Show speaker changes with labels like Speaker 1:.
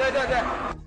Speaker 1: 对对对。